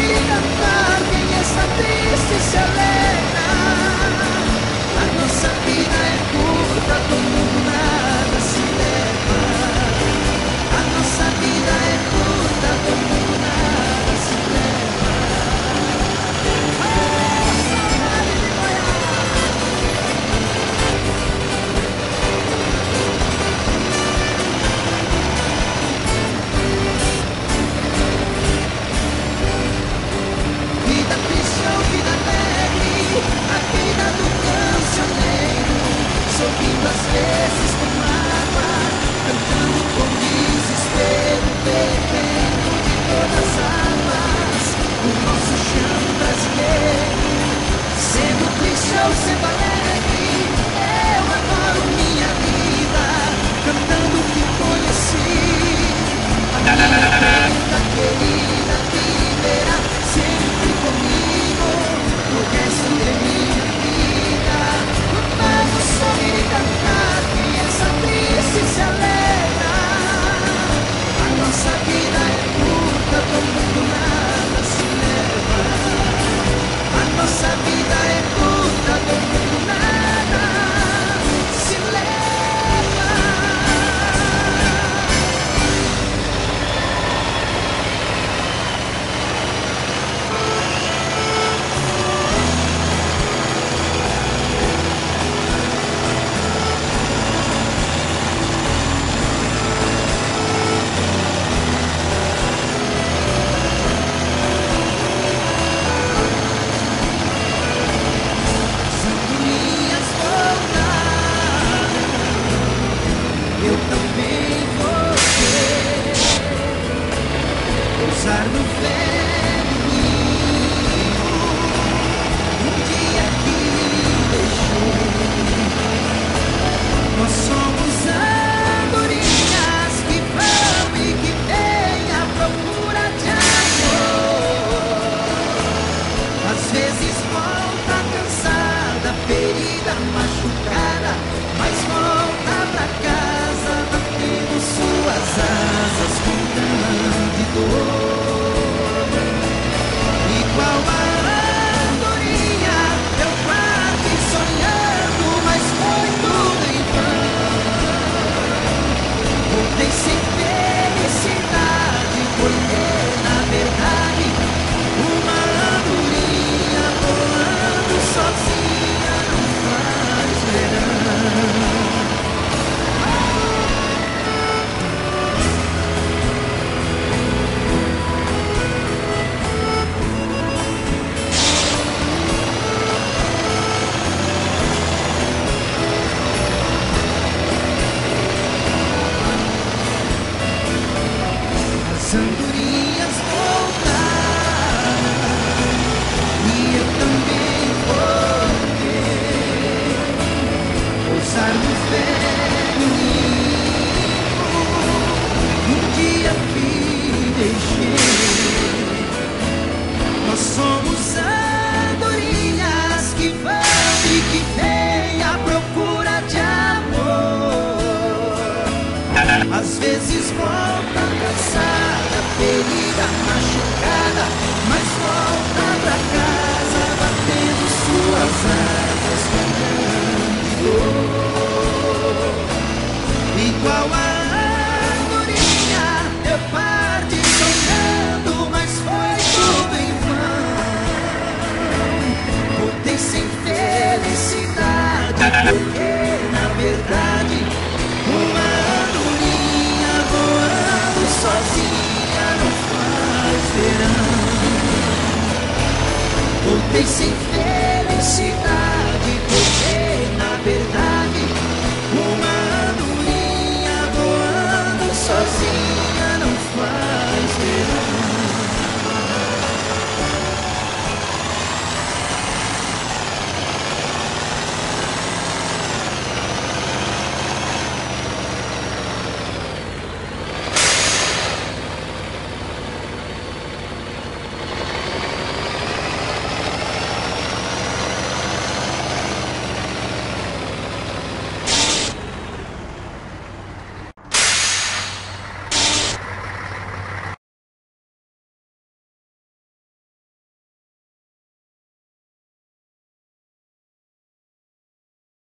Είδα πάρτι μια σε λέει se balança. Everything Somebody they seek